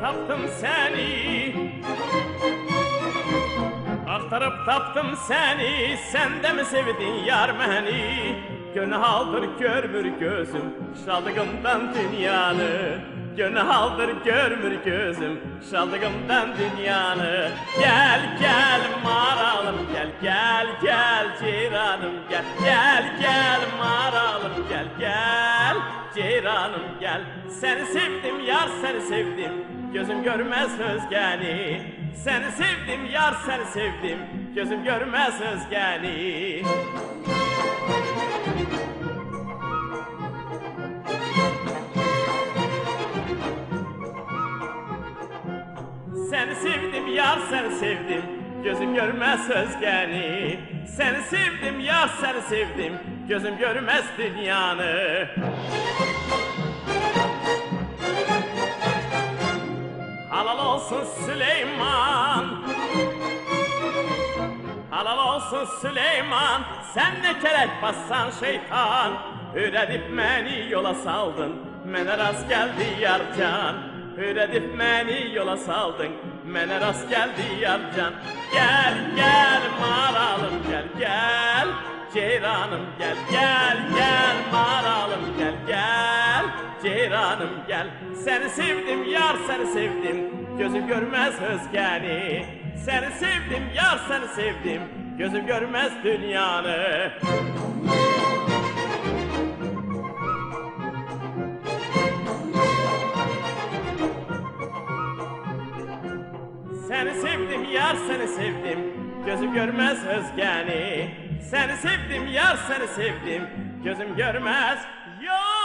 taptım seni. Ah Axtarıb tapdım seni. Sen de mi sevdin yar beni? Günah aldır görmür gözüm. Şadığımdan dünyanı. Günah aldır görmür gözüm. Şadığımdan dünyanı. Gel gel maralım. Gel gel gel ciranım. Gel gel gel maralım. Gel gel ceyranım gel. Seni sevdim yar seni sevdim, gözüm görmez özgeni. Seni sevdim yar seni sevdim, gözüm görmez özgeni. Seni sevdim yar seni sevdim Gözüm görmez özgeni Seni sevdim yar seni sevdim Gözüm görmez dünyanı Olsun Süleyman Sen ne kerek bassan şeytan? Üredip beni yola saldın Mene rast geldi yarcan Üredip beni yola saldın Mene rast geldi yarcan Gel gel maralım gel gel Ceyranım gel gel gel maralım gel gel Ceyranım gel. Seni sevdim yar seni sevdim Gözüm görmez özgeni. Seni sevdim yar seni sevdim Gözüm görmez dünyanı. Seni sevdim yar seni sevdim. Gözüm görmez özgeni. Seni sevdim yar seni sevdim. Gözüm görmez yar